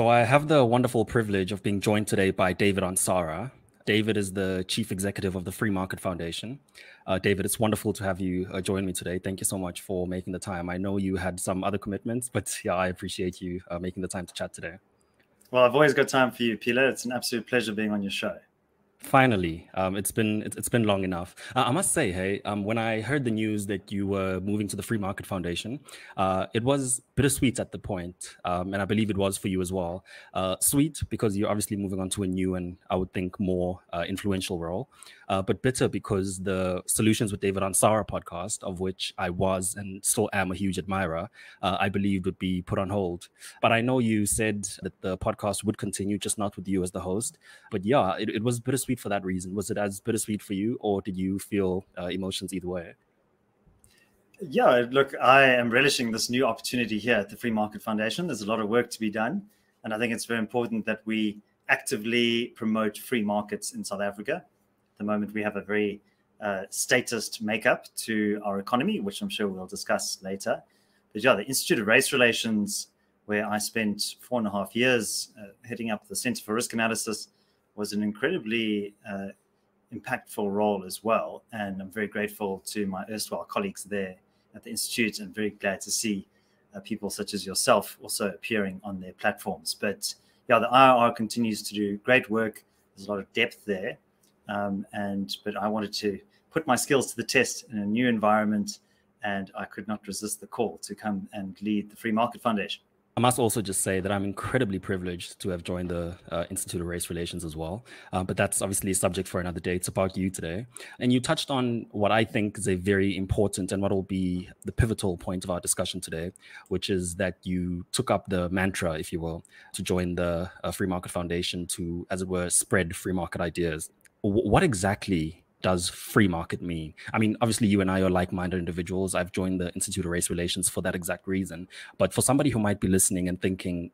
So I have the wonderful privilege of being joined today by David Ansara. David is the chief executive of the Free Market Foundation. Uh, David, it's wonderful to have you uh, join me today. Thank you so much for making the time. I know you had some other commitments, but yeah, I appreciate you uh, making the time to chat today. Well, I've always got time for you, Phila. It's an absolute pleasure being on your show. Finally, um, it's been it's, been long enough. Uh, I must say, hey, um, when I heard the news that you were moving to the Free Market Foundation, uh, it was bittersweet at the point, um, and I believe it was for you as well. Uh, sweet because you're obviously moving on to a new and I would think more uh, influential role, uh, but bitter because the Solutions with David Ansara podcast, of which I was and still am a huge admirer, uh, I believed would be put on hold. But I know you said that the podcast would continue, just not with you as the host. But yeah, it, it was bittersweet for that reason. Was it as bittersweet for you, or did you feel uh, emotions either way? Yeah, look, I am relishing this new opportunity here at the Free Market Foundation. There's a lot of work to be done. And I think it's very important that we actively promote free markets in South Africa the moment we have a very uh, statist makeup to our economy, which I'm sure we'll discuss later. But yeah, the Institute of Race Relations, where I spent four and a half years uh, heading up the Center for Risk Analysis, was an incredibly uh, impactful role as well. And I'm very grateful to my erstwhile colleagues there at the Institute and very glad to see uh, people such as yourself also appearing on their platforms. But yeah, the IRR continues to do great work. There's a lot of depth there. Um, and but I wanted to put my skills to the test in a new environment, and I could not resist the call to come and lead the Free Market Foundation. I must also just say that I'm incredibly privileged to have joined the uh, Institute of Race Relations as well. Uh, but that's obviously a subject for another day. It's about you today. And you touched on what I think is a very important and what will be the pivotal point of our discussion today, which is that you took up the mantra, if you will, to join the uh, Free Market Foundation to, as it were, spread free market ideas what exactly does free market mean? I mean, obviously, you and I are like minded individuals. I've joined the Institute of Race Relations for that exact reason. But for somebody who might be listening and thinking,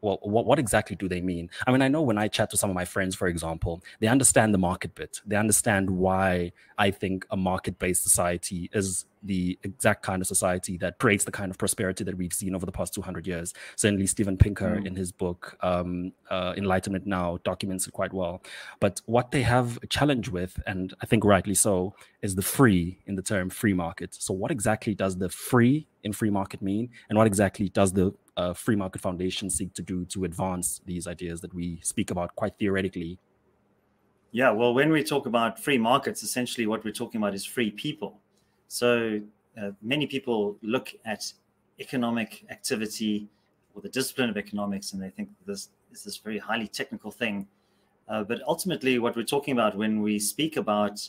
well, what, what exactly do they mean? I mean, I know when I chat to some of my friends, for example, they understand the market bit. They understand why I think a market based society is the exact kind of society that creates the kind of prosperity that we've seen over the past 200 years. Certainly, Steven Pinker mm. in his book, um, uh, Enlightenment Now, documents it quite well. But what they have a challenge with, and I think rightly so, is the free in the term free market. So, what exactly does the free in free market mean? And what exactly does the uh, free market foundation seek to do to advance these ideas that we speak about quite theoretically? Yeah, well, when we talk about free markets, essentially what we're talking about is free people. So uh, many people look at economic activity or the discipline of economics and they think this is this very highly technical thing. Uh, but ultimately, what we're talking about when we speak about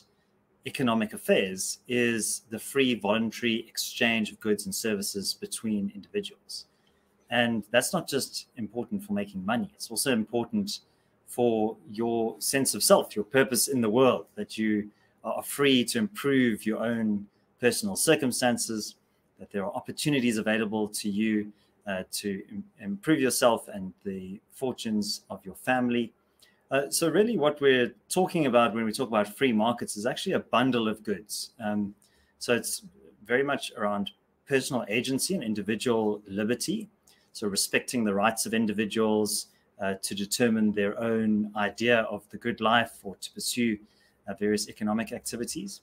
economic affairs is the free voluntary exchange of goods and services between individuals. And that's not just important for making money, it's also important for your sense of self, your purpose in the world, that you are free to improve your own personal circumstances, that there are opportunities available to you uh, to Im- improve yourself and the fortunes of your family. Uh, so, really, what we're talking about when we talk about free markets is actually a bundle of goods. Um, so, it's very much around personal agency and individual liberty so respecting the rights of individuals uh, to determine their own idea of the good life or to pursue uh, various economic activities.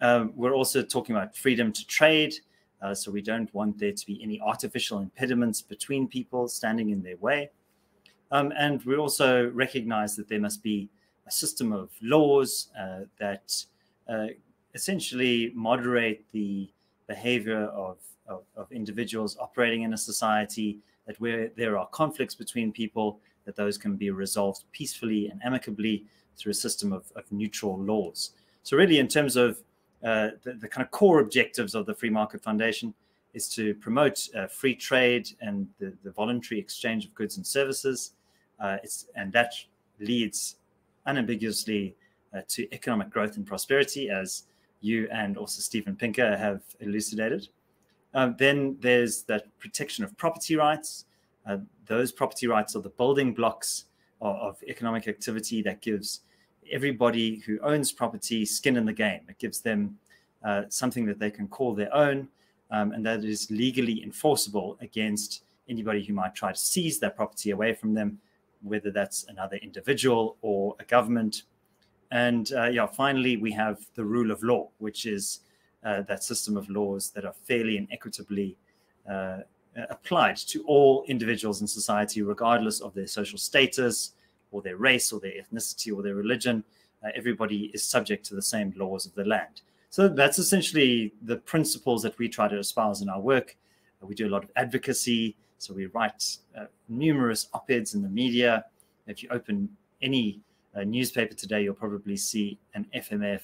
Um, we're also talking about freedom to trade. Uh, so we don't want there to be any artificial impediments between people standing in their way. Um, and we also recognize that there must be a system of laws uh, that uh, essentially moderate the behavior of of, of individuals operating in a society, that where there are conflicts between people, that those can be resolved peacefully and amicably through a system of, of neutral laws. So, really, in terms of uh, the, the, kind of core objectives of the Free Market Foundation, is to promote uh, free trade and the, the, voluntary exchange of goods and services. Uh, and that leads unambiguously uh, to economic growth and prosperity, as you and also Steven Pinker have elucidated. Uh, then there's that protection of property rights. Uh, those property rights are the building blocks of, of, economic activity that gives everybody who owns property skin in the game. It gives them uh, something that they can call their own um, and that is legally enforceable against anybody who might try to seize that property away from them, whether that's another individual or a government. And uh, yeah, finally, we have the rule of law, which is uh, that system of laws that are fairly and equitably uh, applied to all individuals in society, regardless of their social status or their race or their ethnicity or their religion. Uh, everybody is subject to the same laws of the land. So that's essentially the principles that we try to espouse in our work. We do a lot of advocacy. So we write uh, numerous op eds in the media. If you open any uh, newspaper today, you'll probably see an FMF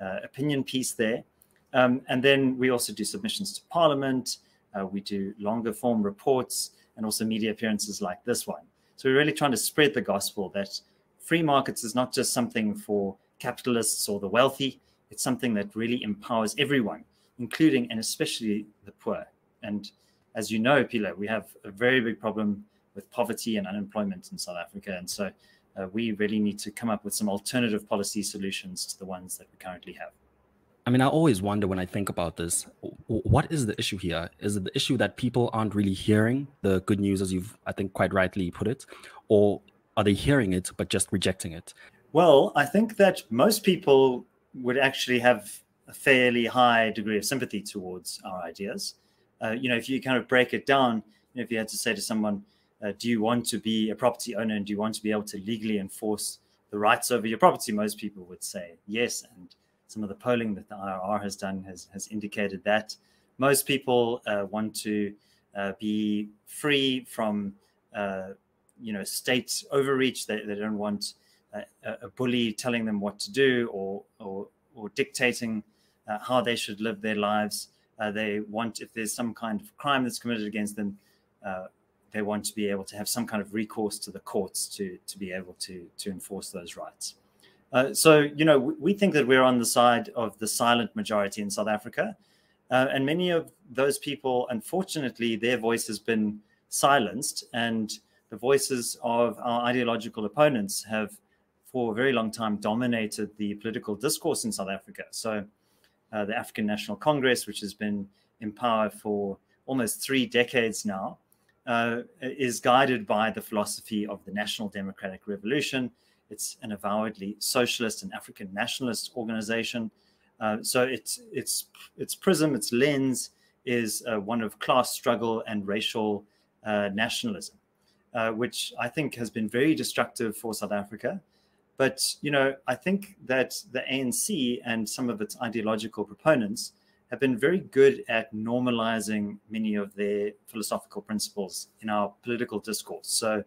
uh, opinion piece there. Um, and then we also do submissions to Parliament. Uh, we do longer form reports and also media appearances like this one. So we're really trying to spread the gospel that free markets is not just something for capitalists or the wealthy. It's something that really empowers everyone, including and especially the poor. And as you know, Phila, we have a very big problem with poverty and unemployment in South Africa. And so uh, we really need to come up with some alternative policy solutions to the ones that we currently have. I mean, I always wonder when I think about this, what is the issue here? Is it the issue that people aren't really hearing the good news, as you've, I think, quite rightly put it? Or are they hearing it but just rejecting it? Well, I think that most people would actually have a fairly high degree of sympathy towards our ideas. Uh, you know, if you kind of break it down, you know, if you had to say to someone, uh, do you want to be a property owner and do you want to be able to legally enforce the rights over your property? Most people would say yes. And some of the polling that the IRR has done has, has indicated that. Most people uh, want to uh, be free from, uh, you know, state overreach. They, they don't want a, bully telling them what to do or or, or dictating uh, how they should live their lives. Uh, they want, if there's some kind of crime that's committed against them, uh, they want to be able to have some kind of recourse to the courts to to be able to to enforce those rights. Uh, so you know we, we, think that we're on the side of the silent majority in South Africa, uh, and many of those people, unfortunately, their voice has been silenced, and the voices of our ideological opponents have for a very long time dominated the political discourse in South Africa. So, uh, the African National Congress, which has been in power for almost three decades now, uh, is guided by the philosophy of the National Democratic Revolution. It's an avowedly socialist and African nationalist organization. Uh, so its its its prism, its lens, is uh, one of class struggle and racial uh, nationalism, uh, which I think has been very destructive for South Africa. But you know, I think that the ANC and some of its ideological proponents have been very good at normalizing many of their philosophical principles in our political discourse. So,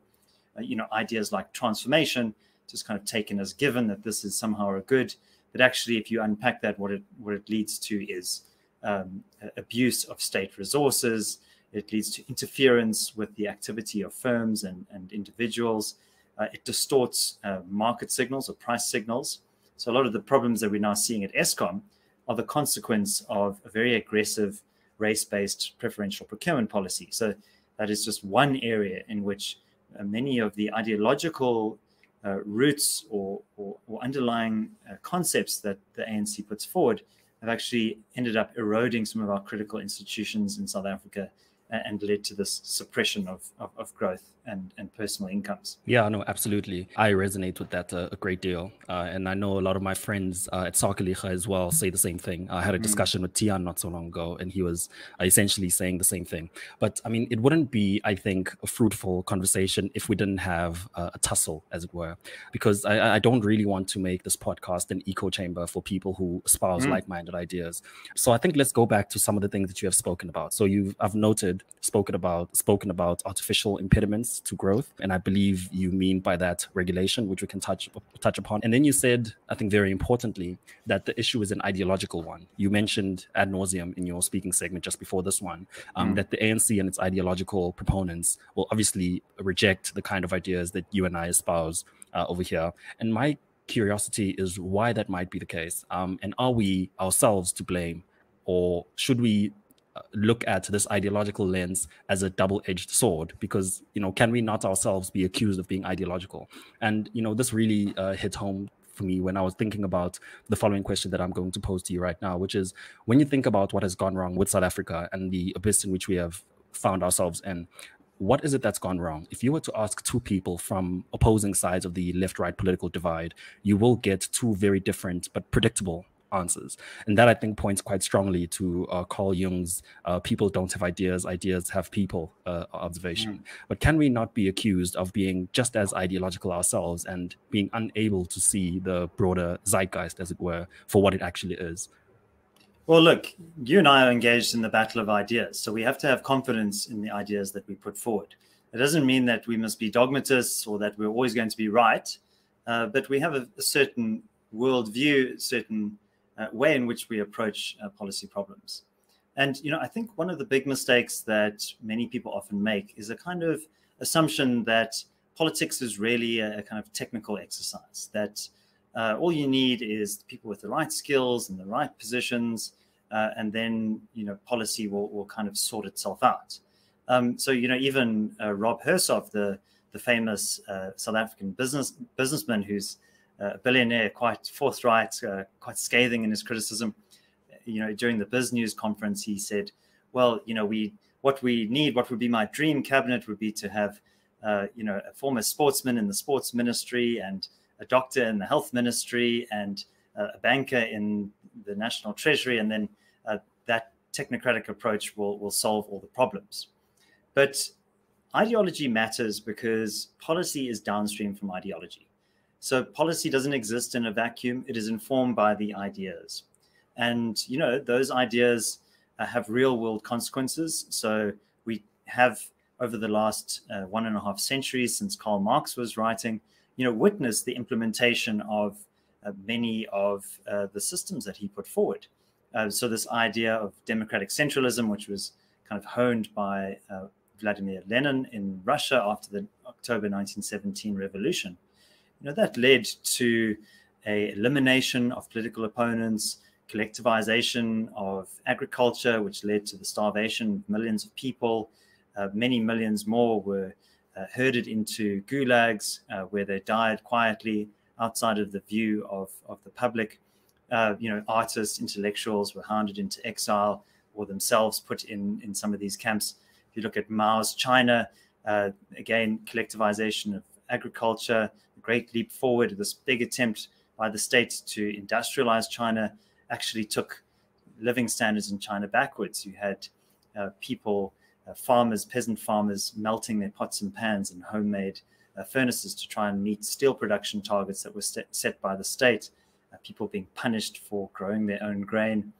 uh, you know, ideas like transformation just kind of taken as given that this is somehow a good, but actually, if you unpack that, what it what it leads to is um, abuse of state resources. It leads to interference with the activity of firms and, and individuals uh, it distorts uh, market signals or price signals. So a lot of the problems that we're now seeing at Eskom are the consequence of a very aggressive race-based preferential procurement policy. So that is just one area in which uh, many of the ideological uh, roots or, or, or underlying uh, concepts that the ANC puts forward have actually ended up eroding some of our critical institutions in South Africa and led to this suppression of, of, of, growth and, and personal incomes. Yeah, no, absolutely. I resonate with that uh, a great deal. Uh, and I know a lot of my friends uh, at Sakeliga as well say the same thing. I had a mm. discussion mm. with Tian not so long ago, and he was uh, essentially saying the same thing. But I mean, it wouldn't be, I think, a fruitful conversation if we didn't have uh, a tussle, as it were, because I, I, don't really want to make this podcast an echo chamber for people who espouse mm. like minded ideas. So I think let's go back to some of the things that you have spoken about. So you've, I've noted spoken about spoken about artificial impediments to growth, and I believe you mean by that regulation, which we can touch touch upon. And then you said, I think very importantly, that the issue is an ideological one. You mentioned ad nauseum in your speaking segment just before this one um, mm. that the ANC and its ideological proponents will obviously reject the kind of ideas that you and I espouse uh, over here. And my curiosity is why that might be the case. Um, and are we ourselves to blame? Or should we look at this ideological lens as a double-edged sword because you know can we not ourselves be accused of being ideological and you know this really uh, hit home for me when i was thinking about the following question that i'm going to pose to you right now which is when you think about what has gone wrong with south africa and the abyss in which we have found ourselves in what is it that's gone wrong? If you were to ask two people from opposing sides of the left right political divide, you will get two very different but predictable answers. And that I think points quite strongly to uh, Carl Jung's uh, people don't have ideas, ideas have people uh, observation. Mm. But can we not be accused of being just as ideological ourselves and being unable to see the broader zeitgeist, as it were, for what it actually is? Well, look, you and I are engaged in the battle of ideas. So we have to have confidence in the ideas that we put forward. It doesn't mean that we must be dogmatists or that we're always going to be right, uh, but we have a, a certain worldview, certain way in which we approach uh, policy problems. And you know, I think one of the big mistakes that many people often make is a kind of assumption that politics is really a, a kind of technical exercise. That uh, all you need is people with the right skills and the right positions, uh, and then you know policy will, will kind of sort itself out. Um, so you know, even uh, Rob Hersov, the the famous uh, South African business businessman who's billionaire, quite forthright, uh, quite scathing in his criticism. You know, during the Biz News conference, he said, "Well, you know, we what we need, what would be my dream cabinet would be to have, uh, you know, a former sportsman in the sports ministry and a doctor in the health ministry and uh, a banker in the national treasury, and then uh, that technocratic approach will will solve all the problems." But ideology matters because policy is downstream from ideology. So policy doesn't exist in a vacuum. It is informed by the ideas. And, you know, those ideas uh, have real world consequences. So we have, over the last uh, one and a half centuries since Karl Marx was writing, you know, witnessed the implementation of uh, many of uh, the systems that he put forward. Uh, so this idea of democratic centralism, which was kind of honed by uh, Vladimir Lenin in Russia after the October 1917 revolution, you know, that led to a elimination of political opponents, collectivization of agriculture, which led to the starvation of millions of people. Uh, many millions more were uh, herded into gulags uh, where they died quietly outside of the view of, of the public. Uh, you know, artists, intellectuals were hounded into exile or themselves put in, in some of these camps. If you look at Mao's China, uh, again, collectivization of agriculture, great leap forward, this big attempt by the state to industrialize China actually took living standards in China backwards. You had uh, people, uh, farmers, peasant farmers, melting their pots and pans and homemade uh, furnaces to try and meet steel production targets that were set by the state. Uh, people being punished for growing their own grain.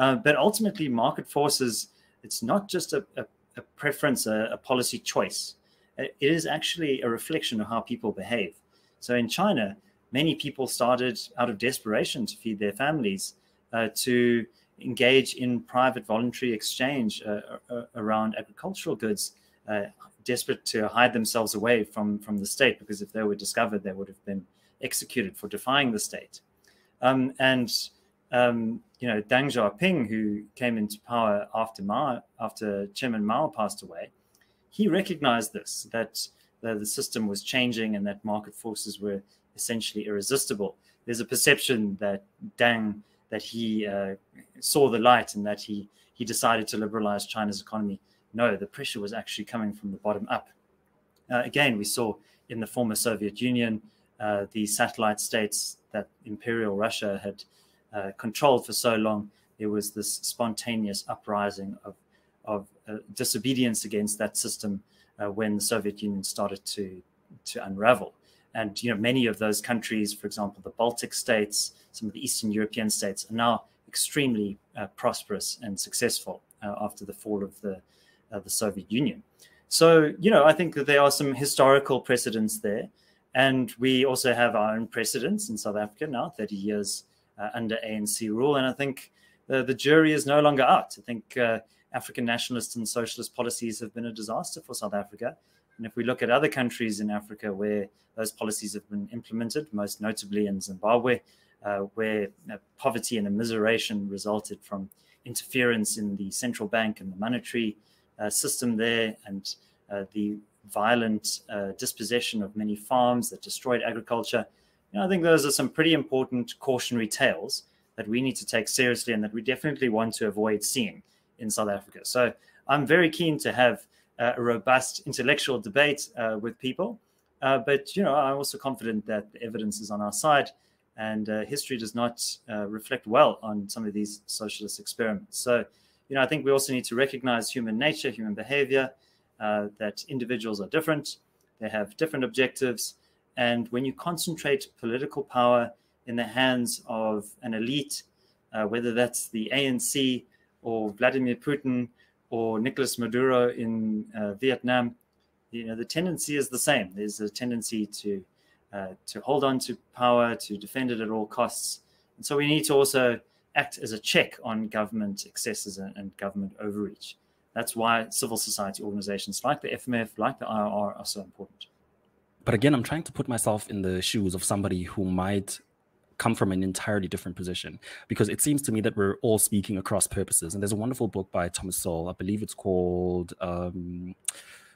Uh, but ultimately, market forces, it's not just a, a, a preference, a, a policy choice. It is actually a reflection of how people behave. So in China, many people started out of desperation to feed their families uh, to engage in private voluntary exchange uh, uh, around agricultural goods, uh, desperate to hide themselves away from, from the state, because if they were discovered, they would have been executed for defying the state. Um, and um, you know, Deng Xiaoping, who came into power after Mao, after Chairman Mao passed away, he recognized this that the, system was changing and that market forces were essentially irresistible. There's a perception that Deng that he uh, saw the light and that he he decided to liberalize China's economy. No, the pressure was actually coming from the bottom up. Uh, again, we saw in the former Soviet Union uh, the satellite states that Imperial Russia had uh, controlled for so long. There was this spontaneous uprising of of uh, disobedience against that system uh, when the Soviet Union started to to unravel. And you know, many of those countries, for example, the Baltic states, some of the Eastern European states, are now extremely uh, prosperous and successful uh, after the fall of the uh, the Soviet Union. So you know, I think that there are some historical precedents there, and we also have our own precedents in South Africa now, 30 years uh, under ANC rule, and I think the jury is no longer out. I think African nationalist and socialist policies have been a disaster for South Africa. And if we look at other countries in Africa where those policies have been implemented, most notably in Zimbabwe, uh, where uh, poverty and immiseration resulted from interference in the central bank and the monetary uh, system there, and uh, the violent uh, dispossession of many farms that destroyed agriculture. You know, I think those are some pretty important cautionary tales that we need to take seriously and that we definitely want to avoid seeing in South Africa. So I'm very keen to have uh, a robust intellectual debate uh, with people. Uh, but you know, I'm also confident that the evidence is on our side, and uh, history does not uh, reflect well on some of these socialist experiments. So, you know, I think we also need to recognize human nature, human behavior, uh, that individuals are different, they have different objectives, and when you concentrate political power in the hands of an elite, whether that's the ANC or Vladimir Putin or Nicolas Maduro in uh, Vietnam, you know, the tendency is the same. There's a tendency to uh, to hold on to power, to defend it at all costs, and so we need to also act as a check on government excesses and, and government overreach. That's why civil society organizations like the FMF, like the IRR, are so important. But again, I'm trying to put myself in the shoes of somebody who might come from an entirely different position because it seems to me that we're all speaking across purposes. And there's a wonderful book by Thomas Sowell, I believe it's called um,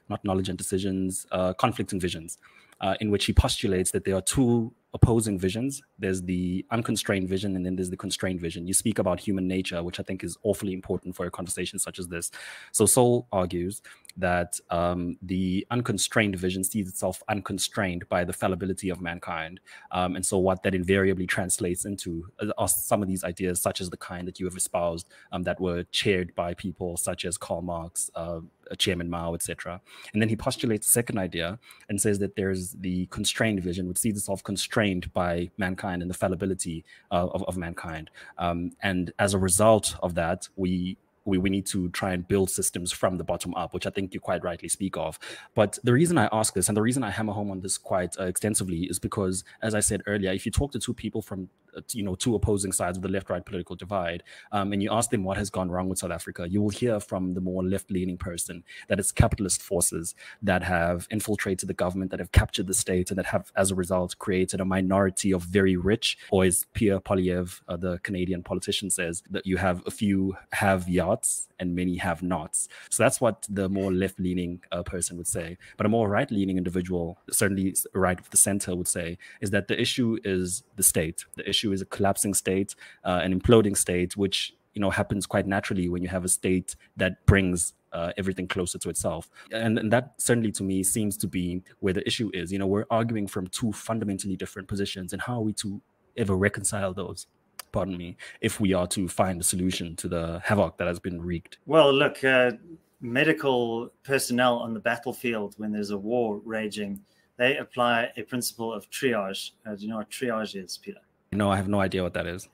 not Knowledge and Decisions, uh, Conflicting Visions, uh, in which he postulates that there are two opposing visions. There's the unconstrained vision, and then there's the constrained vision. You speak about human nature, which I think is awfully important for a conversation such as this. So Sowell argues that um, the unconstrained vision sees itself unconstrained by the fallibility of mankind. Um, and so what that invariably translates into are some of these ideas, such as the kind that you have espoused, um, that were chaired by people such as Karl Marx, uh, Chairman Mao, etc. And then he postulates a second idea and says that there's the constrained vision, which sees itself constrained by mankind and the fallibility uh, of, of mankind. Um, and as a result of that, we we, we need to try and build systems from the bottom up, which I think you quite rightly speak of. But the reason I ask this and the reason I hammer home on this quite uh, extensively is because, as I said earlier, if you talk to two people from you know two opposing sides of the left-right political divide, um, and you ask them what has gone wrong with South Africa, you will hear from the more left-leaning person that it's capitalist forces that have infiltrated the government, that have captured the state, and that have, as a result, created a minority of very rich, or as Pierre Poilievre, uh, the Canadian politician, says, that you have a few have yachts and many have nots. So that's what the more left-leaning uh, person would say. But a more right-leaning individual, certainly right of the center, would say is that the issue is the state. The issue issue is a collapsing state, uh, an imploding state, which you know happens quite naturally when you have a state that brings uh, everything closer to itself. And, and, that certainly to me seems to be where the issue is. You know, we're arguing from two fundamentally different positions, and how are we to ever reconcile those? Pardon me, if we are to find a solution to the havoc that has been wreaked. Well, look, uh, medical personnel on the battlefield when there's a war raging, they apply a principle of triage. Uh, do you know what triage is, Peter? No, I have no idea what that is.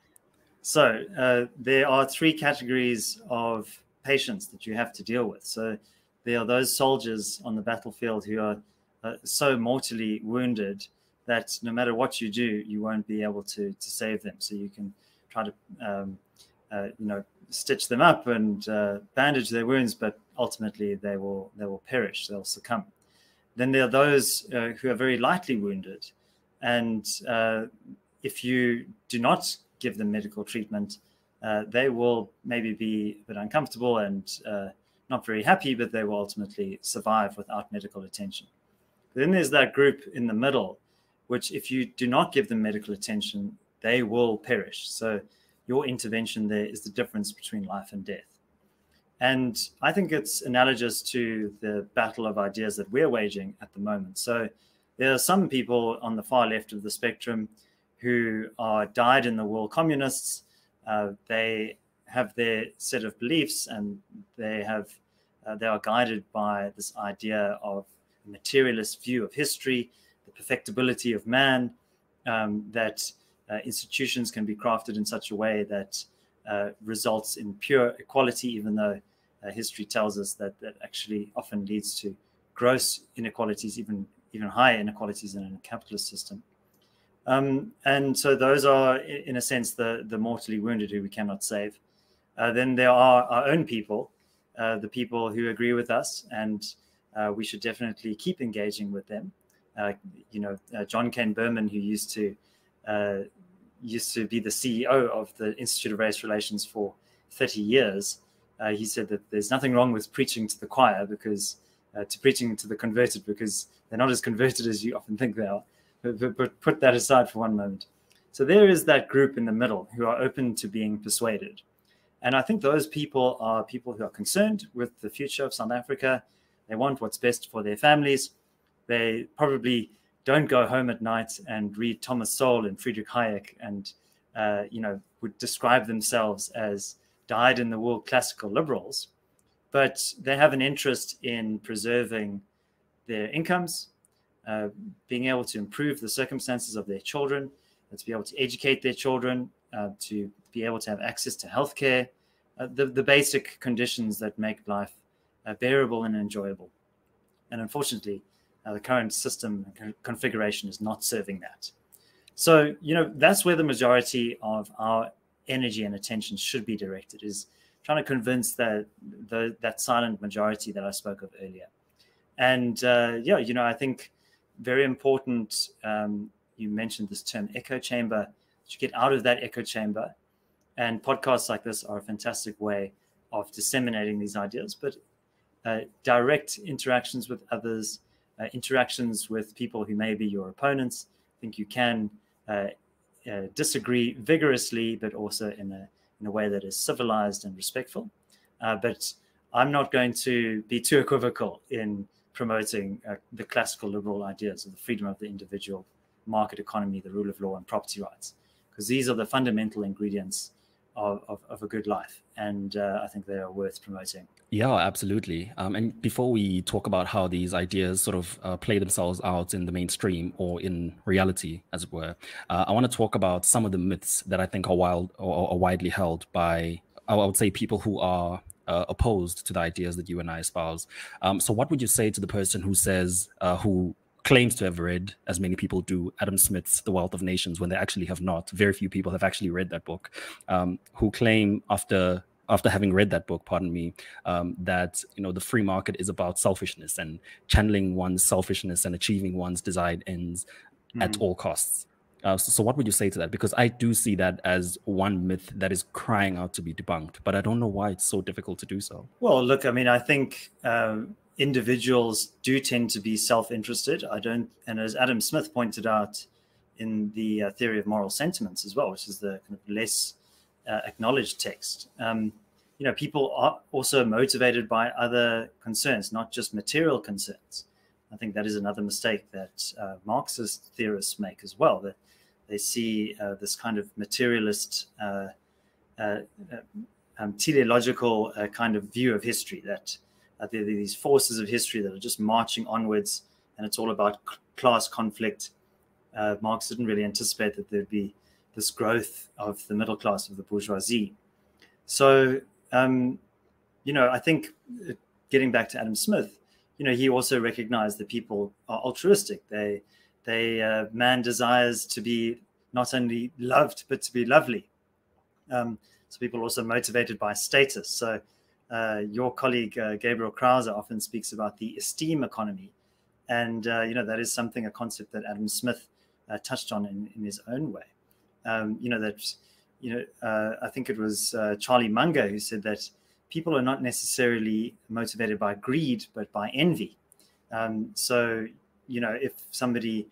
So uh, there are three categories of patients that you have to deal with. So there are those soldiers on the battlefield who are uh, so mortally wounded that no matter what you do, you won't be able to to save them. So you can try to um, uh, you know stitch them up and uh, bandage their wounds, but ultimately they will they will perish. They'll succumb. Then there are those uh, who are very lightly wounded, and uh, if you do not give them medical treatment, uh, they will maybe be a bit uncomfortable and uh, not very happy, but they will ultimately survive without medical attention. But then there's that group in the middle, which if you do not give them medical attention, they will perish. So your intervention there is the difference between life and death. And I think it's analogous to the battle of ideas that we're waging at the moment. So there are some people on the far left of the spectrum who are dyed in the wool communists. Uh, they have their set of beliefs and they have uh, they are guided by this idea of a materialist view of history, the perfectibility of man, um, that uh, institutions can be crafted in such a way that uh, results in pure equality, even though uh, history tells us that that actually often leads to gross inequalities, even even higher inequalities in a capitalist system. Um, and so those are, in a sense, the, the mortally wounded who we cannot save. Uh, then there are our own people, uh, the people who agree with us, and uh, we should definitely keep engaging with them. Uh, you know, uh, John Kane Berman, who used to uh, used to be the CEO of the Institute of Race Relations for 30 years, he said that there's nothing wrong with preaching to the choir because to preaching to the converted because they're not as converted as you often think they are but, but put that aside for one moment. So there is that group in the middle who are open to being persuaded. And I think those people are people who are concerned with the future of South Africa. They want what's best for their families. They probably don't go home at night and read Thomas Sowell and Friedrich Hayek and, uh, you know, would describe themselves as dyed in the wool classical liberals. But they have an interest in preserving their incomes, uh, being able to improve the circumstances of their children, to be able to educate their children, uh, to be able to have access to healthcare, uh, the, the basic conditions that make life uh, bearable and enjoyable. And unfortunately, uh, the current system configuration is not serving that. So, you know, that's where the majority of our energy and attention should be directed is trying to convince that the, that silent majority that I spoke of earlier. And uh, yeah, you know, I think very important. Um, you mentioned this term echo chamber. To get out of that echo chamber, and podcasts like this are a fantastic way of disseminating these ideas. But uh, direct interactions with others, uh, interactions with people who may be your opponents. I think you can uh, uh, disagree vigorously, but also in a in a way that is civilized and respectful. Uh, but I'm not going to be too equivocal in promoting uh, the classical liberal ideas of the freedom of the individual, market economy, the rule of law, and property rights, because these are the fundamental ingredients of, of, of a good life. And uh, I think they are worth promoting. Yeah, absolutely. Um, and before we talk about how these ideas sort of uh, play themselves out in the mainstream or in reality, as it were, uh, I want to talk about some of the myths that I think are wild or, or widely held by, I would say, people who are uh, opposed to the ideas that you and I espouse. Um, so, what would you say to the person who says, uh, who claims to have read, as many people do, Adam Smith's The Wealth of Nations when they actually have not. Very few people have actually read that book, um, who claim after after having read that book, pardon me, um, that you know the free market is about selfishness and channeling one's selfishness and achieving one's desired ends mm. at all costs. Uh, so, so, what would you say to that? Because I do see that as one myth that is crying out to be debunked, but I don't know why it's so difficult to do so. Well, look, I mean, I think um, individuals do tend to be self-interested. I don't, and as Adam Smith pointed out in the uh, theory of moral sentiments as well, which is the kind of less uh, acknowledged text. Um, you know, people are also motivated by other concerns, not just material concerns. I think that is another mistake that uh, Marxist theorists make as well. That they see uh, this kind of materialist, uh, uh, um, teleological kind of view of history that uh, there are these forces of history that are just marching onwards, and it's all about class conflict. Uh, Marx didn't really anticipate that there'd be this growth of the middle class of the bourgeoisie. So, um, you know, I think uh, getting back to Adam Smith, you know, he also recognized that people are altruistic. They, they, uh, man desires to be not only loved but to be lovely. Um, so people are also motivated by status. So uh, your colleague uh, Gabriel Crouse often speaks about the esteem economy, and uh, you know that is something a concept that Adam Smith uh, touched on in, in his own way. Um, you know that you know uh, I think it was Charlie Munger who said that people are not necessarily motivated by greed but by envy. Um, so you know if somebody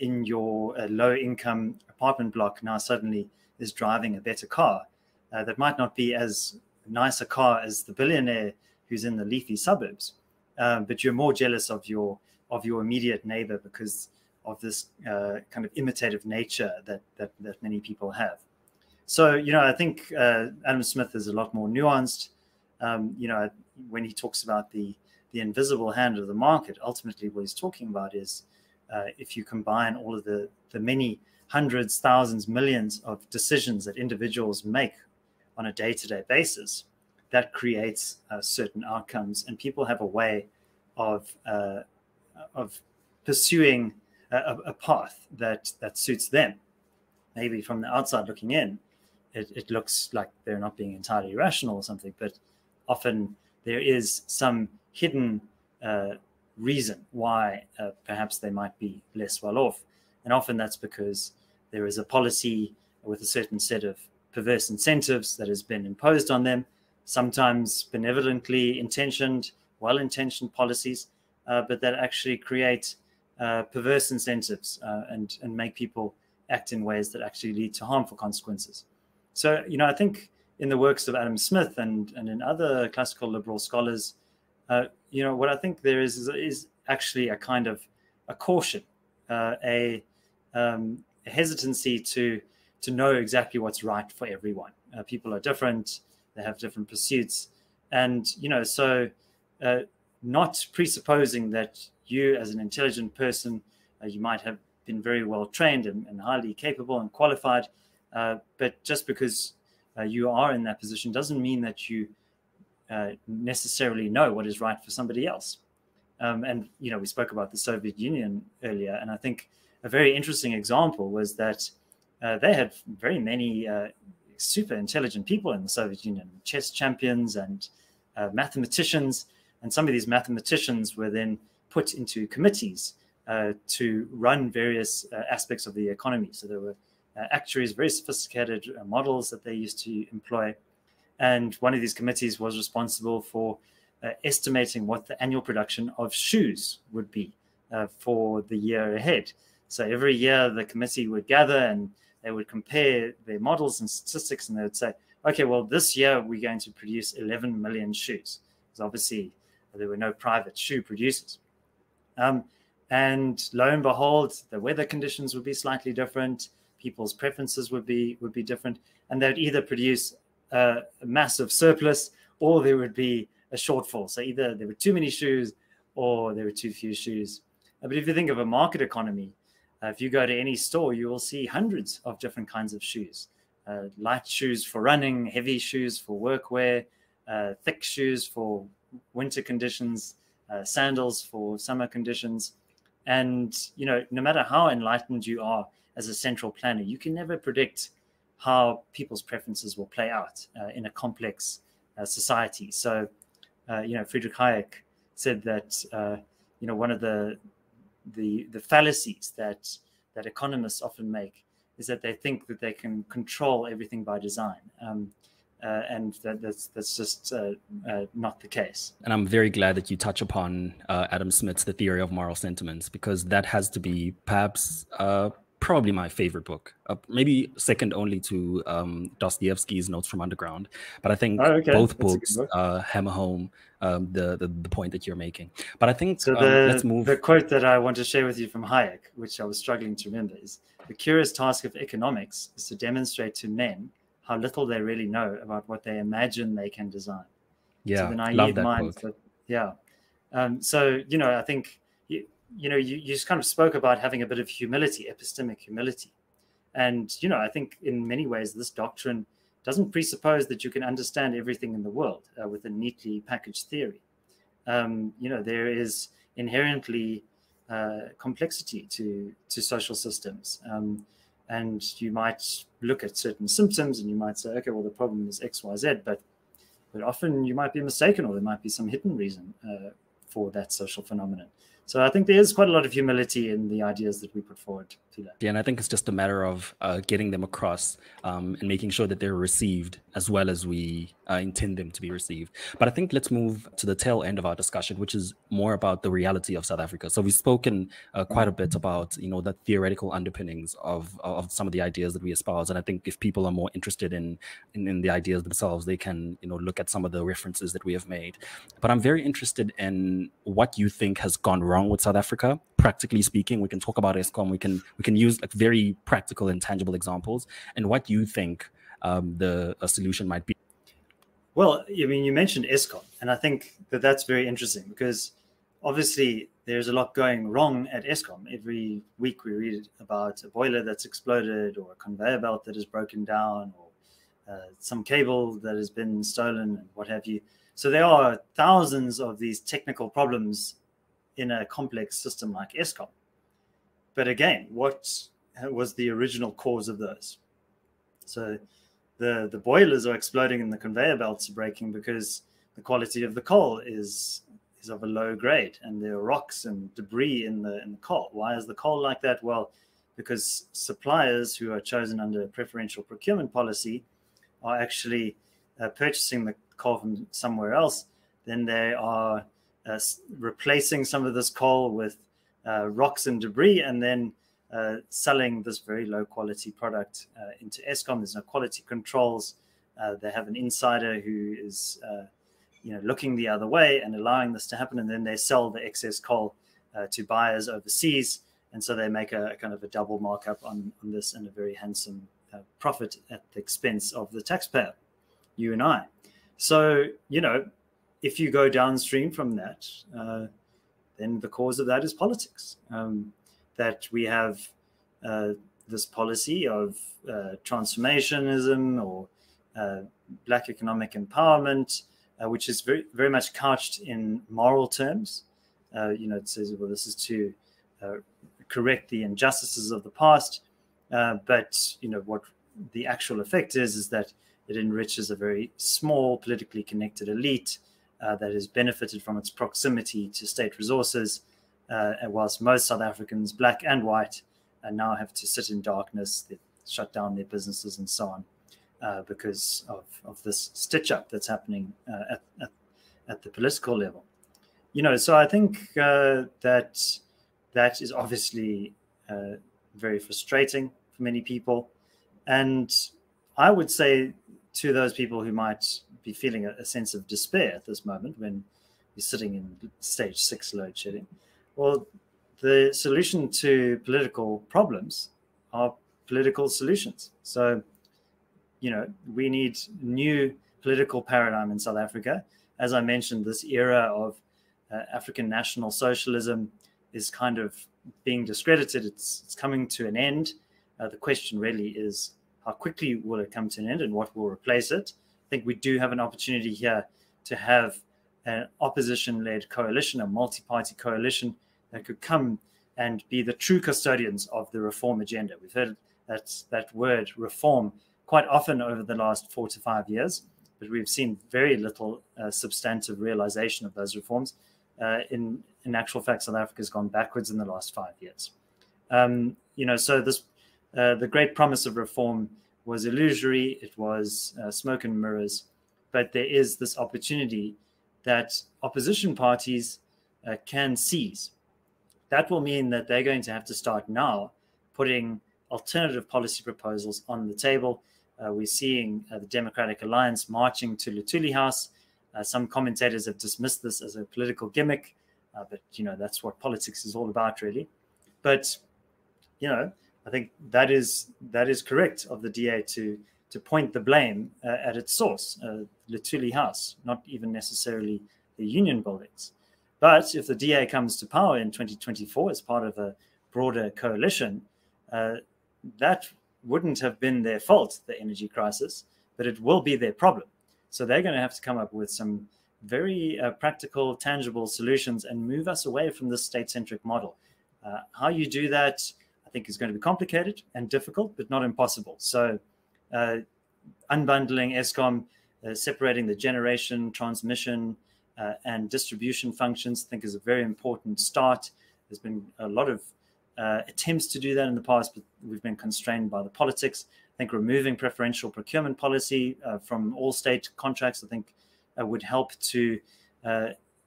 in your low income apartment block now suddenly is driving a better car, that might not be as nice a car as the billionaire who's in the leafy suburbs, um, but you're more jealous of your of your immediate neighbor because of this uh, kind of imitative nature that, that that many people have. So you know, I think uh, Adam Smith is a lot more nuanced. Um, you know, when he talks about the the invisible hand of the market, ultimately what he's talking about is uh, if you combine all of the the many hundreds, thousands, millions of decisions that individuals make on a day-to-day basis that creates uh, certain outcomes. And people have a way of uh, of pursuing a, a, path that that suits them. Maybe from the outside looking in it, it looks like they're not being entirely rational or something but often there is some hidden uh, reason why uh, perhaps they might be less well off and often that's because there is a policy with a certain set of perverse incentives that has been imposed on them, sometimes benevolently intentioned, well intentioned policies, uh, but that actually create uh, perverse incentives uh, and, and make people act in ways that actually lead to harmful consequences. So, you know, I think in the works of Adam Smith and, and in other classical liberal scholars, uh, you know, what I think there is is, is actually a kind of a caution, uh, a, um, a, hesitancy to to know exactly what's right for everyone. Uh, people are different; they have different pursuits, and you know, so uh, not presupposing that you, as an intelligent person, uh, you might have been very well trained and, and highly capable and qualified, uh, but just because you are in that position doesn't mean that you uh, necessarily know what is right for somebody else. Um, and you know, we spoke about the Soviet Union earlier, and I think a very interesting example was that uh, they had very many uh, super intelligent people in the Soviet Union, chess champions and uh, mathematicians, and some of these mathematicians were then put into committees uh, to run various aspects of the economy. So there were actuaries, very sophisticated models that they used to employ and one of these committees was responsible for uh, estimating what the annual production of shoes would be uh, for the year ahead. So every year the committee would gather and they would compare their models and statistics and they would say, okay, well, this year we're going to produce 11 million shoes. Because obviously there were no private shoe producers. Um, and lo and behold, the weather conditions would be slightly different. People's preferences would be would be different, and they'd either produce a massive surplus or there would be a shortfall. So either there were too many shoes or there were too few shoes. Uh, but if you think of a market economy, uh, if you go to any store, you will see hundreds of different kinds of shoes. Uh, light shoes for running, heavy shoes for workwear, uh, thick shoes for winter conditions, uh, sandals for summer conditions. And, you know, no matter how enlightened you are as a central planner, you can never predict how people's preferences will play out uh, in a complex uh, society. So, uh, you know, Friedrich Hayek said that uh, you know one of the the the fallacies that that economists often make is that they think that they can control everything by design. Um, uh, and that, that's that's just uh, uh, not the case. And I'm very glad that you touch upon Adam Smith's The Theory of Moral Sentiments because that has to be perhaps probably my favorite book, uh, maybe second only to um, Dostoevsky's Notes from Underground. But I think oh, okay. both That's books book. uh, hammer home um, the, the, the point that you're making. But I think so. The, um, let's move. The quote that I want to share with you from Hayek, which I was struggling to remember, is the curious task of economics is to demonstrate to men how little they really know about what they imagine they can design. Yeah, so the naive love that minds. Yeah. Um, so you know, I think you know, you, you just kind of spoke about having a bit of humility, epistemic humility. And, you know, I think in many ways, this doctrine doesn't presuppose that you can understand everything in the world uh, with a neatly packaged theory. Um, you know, there is inherently uh, complexity to, to social systems. Um, and you might look at certain symptoms and you might say, okay, well, the problem is X, Y, Z, but, but often you might be mistaken or there might be some hidden reason uh, for that social phenomenon. So I think there is quite a lot of humility in the ideas that we put forward to that. Yeah, and I think it's just a matter of uh, getting them across um, and making sure that they're received as well as we uh, intend them to be received. But I think let's move to the tail end of our discussion, which is more about the reality of South Africa. So we've spoken uh, quite a bit about you know the theoretical underpinnings of of some of the ideas that we espouse, and I think if people are more interested in, in in the ideas themselves, they can you know look at some of the references that we have made. But I'm very interested in what you think has gone wrong with South Africa. Practically speaking, we can talk about Eskom. We can we can use like very practical and tangible examples. And what you think um, the solution might be. Well, I mean, you mentioned Eskom, and I think that that's very interesting because obviously there's a lot going wrong at Eskom. Every week we read about a boiler that's exploded, or a conveyor belt that is broken down, or uh, some cable that has been stolen, and what have you. So there are thousands of these technical problems in a complex system like Eskom. But again, what was the original cause of those? So the, the boilers are exploding and the conveyor belts are breaking because the quality of the coal is is of a low grade and there are rocks and debris in the in the coal. Why is the coal like that? Well, because suppliers who are chosen under preferential procurement policy are actually uh, purchasing the coal from somewhere else, then they are uh, replacing some of this coal with rocks and debris, and then uh, selling this very low quality product uh, into Eskom. There's no quality controls. Uh, they have an insider who is you know, looking the other way and allowing this to happen, and then they sell the excess coal uh, to buyers overseas, and so they make a, a, kind of a double markup on, on this and a very handsome uh, profit at the expense of the taxpayer, you and I. So you know, if you go downstream from that, uh, then the cause of that is politics. Um, that we have uh, this policy of uh, transformationism or uh, black economic empowerment, uh, which is very very much couched in moral terms. Uh, you know, it says, well, this is to uh, correct the injustices of the past, but you know what the actual effect is is that it enriches a very small politically connected elite uh, that has benefited from its proximity to state resources, uh, whilst most South Africans, black and white, uh, now have to sit in darkness, they shut down their businesses and so on, uh, because of, of this stitch up that's happening uh, at, at, at, the political level. You know, so I think uh, that that is obviously very frustrating for many people. And I would say to those people who might be feeling a, a, sense of despair at this moment when you're sitting in stage six load shedding. Well, the solution to political problems are political solutions. So, you know, we need new political paradigm in South Africa. As I mentioned, this era of uh, African national socialism is kind of being discredited. It's, it's coming to an end. Uh, the question really is how quickly will it come to an end and what will replace it? I think we do have an opportunity here to have an opposition led coalition, a multi party coalition that could come and be the true custodians of the reform agenda. We've heard that, that word reform quite often over the last four to five years, but we've seen very little uh, substantive realization of those reforms. Uh, in, in actual fact, South Africa has gone backwards in the last five years. Um, you know, so this uh, the great promise of reform was illusory, it was uh, smoke and mirrors. But there is this opportunity that opposition parties uh, can seize. That will mean that they're going to have to start now putting alternative policy proposals on the table. Uh, we're seeing uh, the Democratic Alliance marching to Luthuli House. Uh, some commentators have dismissed this as a political gimmick, uh, but you know that's what politics is all about, really. But you know, I think that is that is correct of the DA to to point the blame uh, at its source, uh, Luthuli House, not even necessarily the union buildings. But if the DA comes to power in 2024 as part of a broader coalition, uh, that wouldn't have been their fault, the energy crisis, but it will be their problem. So they're going to have to come up with some very uh, practical, tangible solutions and move us away from this state centric model. Uh, how you do that, I think is going to be complicated and difficult, but not impossible. So, uh, unbundling Eskom, uh, separating the generation, transmission, uh, and distribution functions, I think is a very important start. There's been a lot of uh, attempts to do that in the past, but we've been constrained by the politics. I think removing preferential procurement policy uh, from all state contracts, I think, uh, would help to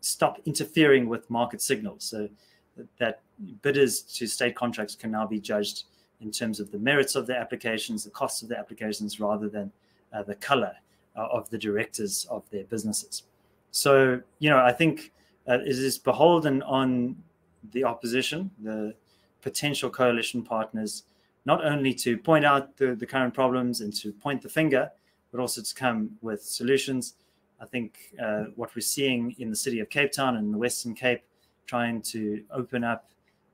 stop interfering with market signals. So that bidders to state contracts can now be judged in terms of the merits of the applications, the costs of the applications, rather than uh, the color uh, of the directors of their businesses. So, you know, I think uh, it is beholden on the opposition, the potential coalition partners, not only to point out the, the current problems and to point the finger, but also to come with solutions. I think uh, what we're seeing in the city of Cape Town and the Western Cape, trying to open up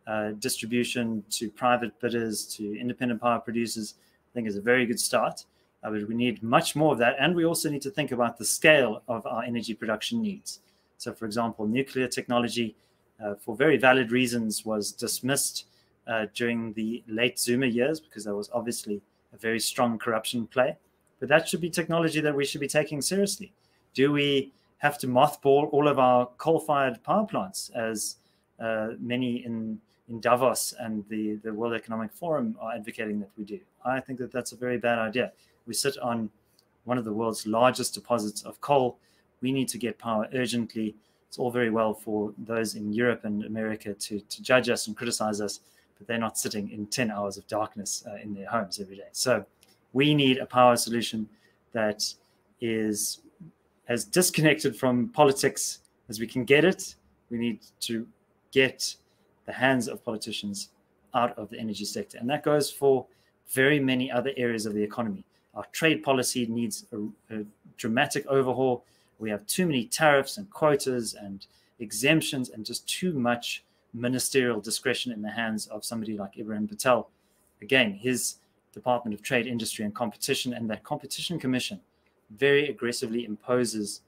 uh, distribution to private bidders to independent power producers, I think is a very good start. Uh, but we need much more of that. And we also need to think about the scale of our energy production needs. So, for example, nuclear technology, uh, for very valid reasons, was dismissed uh, during the late Zuma years because there was obviously a very strong corruption play. But that should be technology that we should be taking seriously. Do we have to mothball all of our coal fired power plants, as uh, many in in Davos and the, the World Economic Forum are advocating that we do. I think that that's a very bad idea. We sit on one of the world's largest deposits of coal. We need to get power urgently. It's all very well for those in Europe and America to, to judge us and criticize us, but they're not sitting in 10 hours of darkness uh, in their homes every day. So we need a power solution that is as disconnected from politics as we can get it. We need to get the hands of politicians out of the energy sector. And that goes for very many other areas of the economy. Our trade policy needs a, a dramatic overhaul. We have too many tariffs and quotas and exemptions and just too much ministerial discretion in the hands of somebody like Ebrahim Patel. Again, his Department of Trade, Industry and Competition and that Competition Commission very aggressively imposes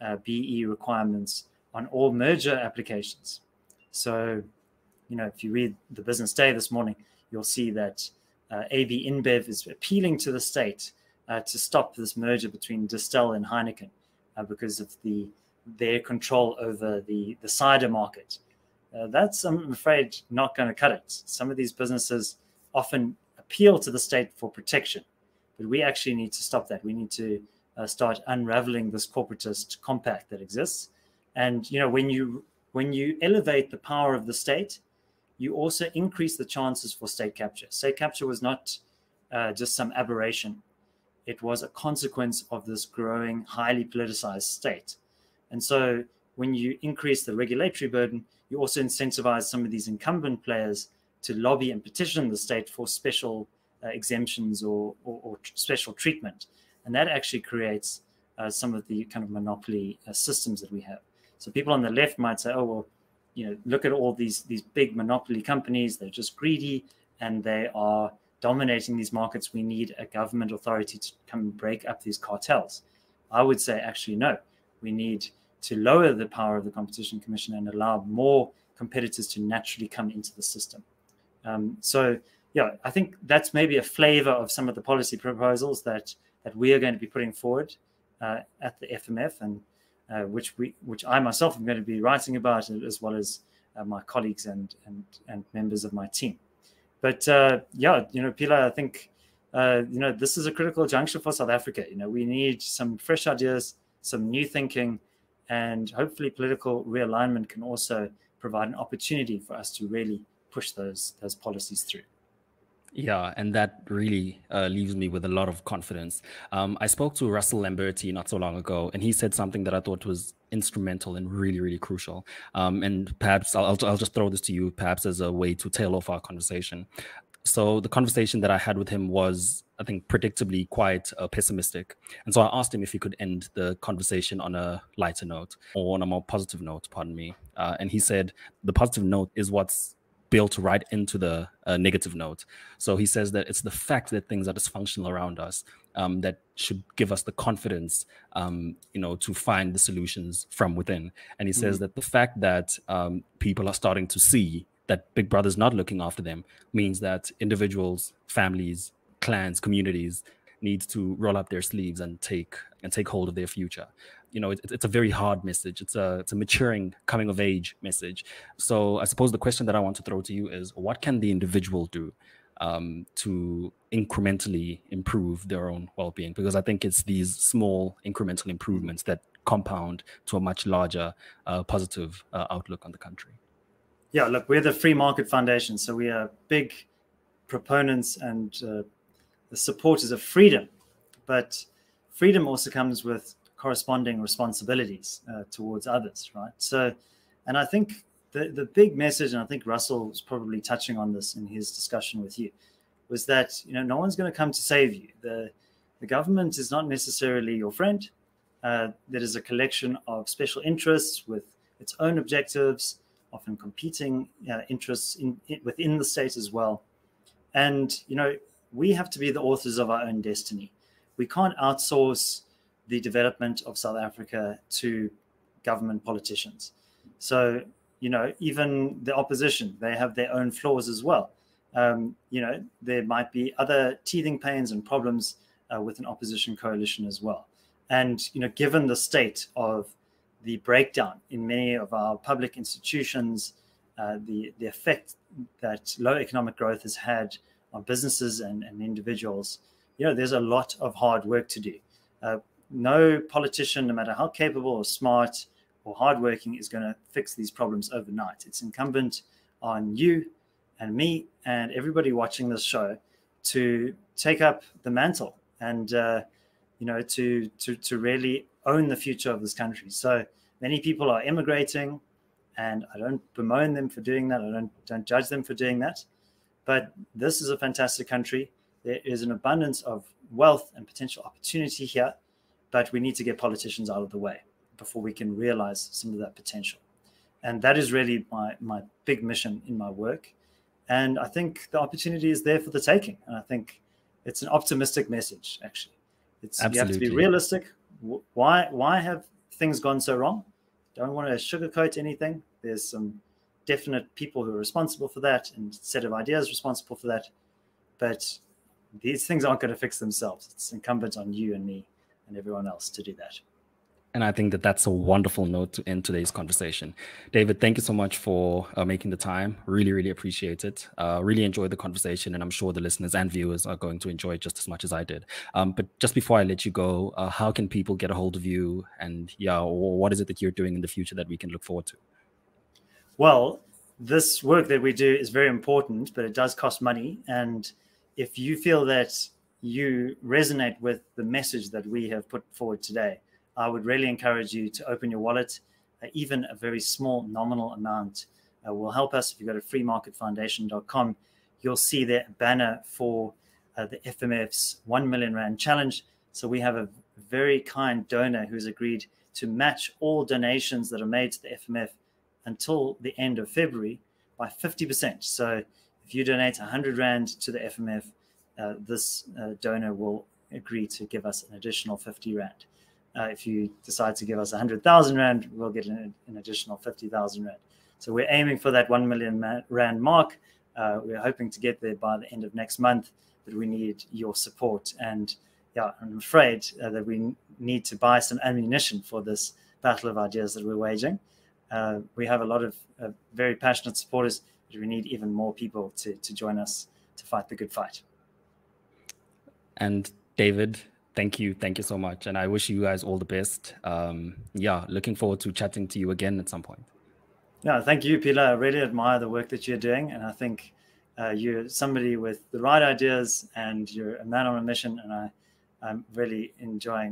uh, BEE requirements on all merger applications. So, you know, if you read the Business Day this morning, you'll see that uh, AB InBev is appealing to the state uh, to stop this merger between Distell and Heineken uh, because of the their control over the the cider market. Uh, that's, I'm afraid, not going to cut it. Some of these businesses often appeal to the state for protection, but we actually need to stop that. We need to uh, start unraveling this corporatist compact that exists. And you know, when you when you elevate the power of the state, you also increase the chances for state capture. State capture was not uh, just some aberration; it was a consequence of this growing, highly politicized state. And so, when you increase the regulatory burden, you also incentivize some of these incumbent players to lobby and petition the state for special uh, exemptions or, or, or, special treatment. And that actually creates uh, some of the kind of monopoly uh, systems that we have. So people on the left might say, oh, well, you know, look at all these, these big monopoly companies. They're just greedy and they are dominating these markets. We need a government authority to come break up these cartels. I would say, actually, no. We need to lower the power of the Competition Commission and allow more competitors to naturally come into the system. Um, so, yeah, I think that's maybe a flavor of some of the policy proposals that that we are going to be putting forward uh, at the FMF, and uh, which we, which I myself am going to be writing about, as well as uh, my colleagues and and and members of my team. But uh, yeah, you know, Phila, I think uh, you know this is a critical juncture for South Africa. You know, we need some fresh ideas, some new thinking, and hopefully political realignment can also provide an opportunity for us to really push those those policies through. Yeah, and that really uh, leaves me with a lot of confidence. Um, I spoke to Russell Lamberti not so long ago, and he said something that I thought was instrumental and really, really crucial. Um, and perhaps I'll, I'll just throw this to you, perhaps as a way to tail off our conversation. So the conversation that I had with him was, I think, predictably quite uh, pessimistic. And so I asked him if he could end the conversation on a lighter note or on a more positive note, pardon me. Uh, and he said the positive note is what's built right into the uh, negative note. So he says that it's the fact that things are dysfunctional around us um, that should give us the confidence, um, you know, to find the solutions from within. And he says that the fact that um, people are starting to see that Big Brother's not looking after them means that individuals, families, clans, communities need to roll up their sleeves and take and take hold of their future you know, it, it's a very hard message. It's a it's a maturing coming of age message. So I suppose the question that I want to throw to you is, what can the individual do um, to incrementally improve their own well-being? Because I think it's these small incremental improvements that compound to a much larger uh, positive uh, outlook on the country. Yeah, look, we're the Free Market Foundation, so we are big proponents and uh, the supporters of freedom, but freedom also comes with corresponding responsibilities uh, towards others, right? So, and I think the, the big message, and I think Russell was probably touching on this in his discussion with you, was that you know no one's going to come to save you. The the government is not necessarily your friend. Uh, a collection of special interests with its own objectives, often competing uh, interests in, in, within the state as well. And you know we have to be the authors of our own destiny. We can't outsource the development of South Africa to government politicians. So, you know, even the opposition, they have their own flaws as well. Um, you know, there might be other teething pains and problems uh, with an opposition coalition as well. And, you know, given the state of the breakdown in many of our public institutions, uh, the, the effect that low economic growth has had on businesses and, and individuals, you know, there's a lot of hard work to do. Uh, no politician, no matter how capable or smart or hardworking, is going to fix these problems overnight. It's incumbent on you and me and everybody watching this show to take up the mantle and uh, you know to to to really own the future of this country. So many people are immigrating, and I don't bemoan them for doing that. I don't don't judge them for doing that. But this is a fantastic country. There is an abundance of wealth and potential opportunity here, but we need to get politicians out of the way before we can realize some of that potential. And that is really my my big mission in my work. And I think the opportunity is there for the taking. And I think it's an optimistic message, actually. It's Absolutely. you have to be realistic. Why why have things gone so wrong? Don't want to sugarcoat anything. There's some definite people who are responsible for that and set of ideas responsible for that. But these things aren't going to fix themselves. It's incumbent on you and me and everyone else to do that. And I think that that's a wonderful note to end today's conversation. David, thank you so much for uh, making the time. Really, really appreciate it. Uh, really enjoyed the conversation, and I'm sure the listeners and viewers are going to enjoy it just as much as I did. Um, but just before I let you go, uh, how can people get a hold of you? And yeah, what is it that you're doing in the future that we can look forward to? Well, this work that we do is very important, but it does cost money. And if you feel that you resonate with the message that we have put forward today, I would really encourage you to open your wallet. Uh, even a very small nominal amount uh, will help us. If you go to freemarketfoundation.com, you'll see the banner for uh, the FMF's 1 million Rand challenge. So we have a very kind donor who's agreed to match all donations that are made to the FMF until the end of February by 50%. So if you donate 100 Rand to the FMF, uh, this uh, donor will agree to give us an additional 50 Rand. Uh, if you decide to give us 100,000 Rand, we'll get an, an additional 50,000 Rand. So we're aiming for that 1 million Rand mark. Uh, we're hoping to get there by the end of next month, but we need your support. And yeah, I'm afraid uh, that we need to buy some ammunition for this battle of ideas that we're waging. Uh, we have a lot of very passionate supporters, but we need even more people to, to join us to fight the good fight. And David, thank you. Thank you so much. And i wish you guys all the best. Um, yeah looking forward to chatting to you again at some point. Yeah thank you Phila. i really admire the work that you're doing. And i think uh, you're somebody with the right ideas and you're a man on a mission. And i i'm really enjoying